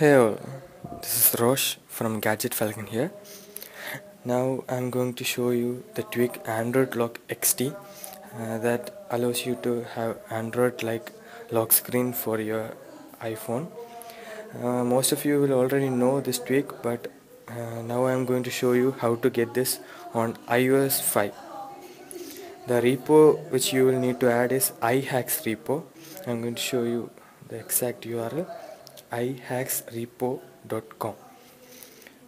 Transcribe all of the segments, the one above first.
Hey all, this is Rosh from Gadget Falcon here. Now I'm going to show you the tweak Android Lock XT uh, that allows you to have Android like lock screen for your iPhone. Uh, most of you will already know this tweak but uh, now I'm going to show you how to get this on iOS 5. The repo which you will need to add is iHacks repo. I'm going to show you the exact URL ihacksrepo.com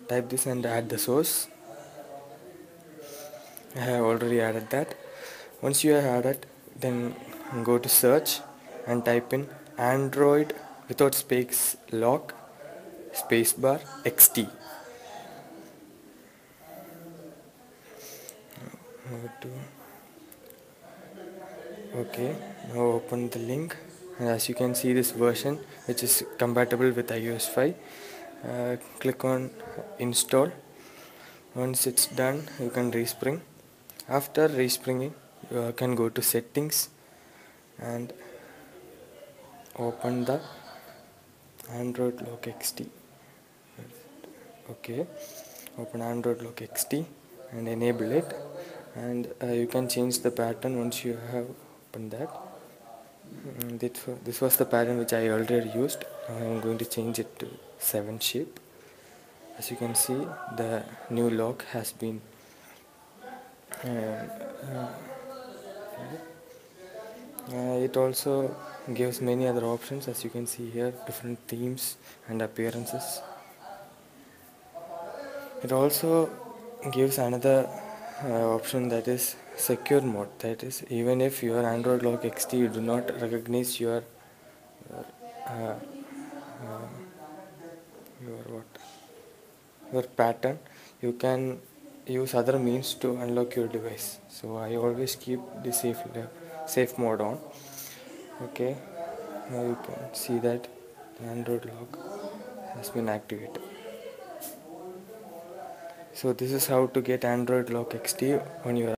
type this and add the source. I have already added that. Once you have added then go to search and type in android without space lock spacebar xt okay now open the link and as you can see this version which is compatible with iOS 5 uh, click on install. Once it's done you can respring. After respringing you uh, can go to settings and open the Android Lock XT okay. Open Android Lock XT and enable it. And uh, you can change the pattern once you have opened that this was the pattern which I already used. I am going to change it to 7 shape. As you can see the new lock has been uh, uh, it also gives many other options as you can see here different themes and appearances. It also gives another option that is secure mode. That is even if your Android Lock XT you do not recognize your your, uh, uh, your what? Your pattern you can use other means to unlock your device. So I always keep the safe safe mode on. Okay. Now you can see that the Android lock has been activated so this is how to get Android Lock XT on your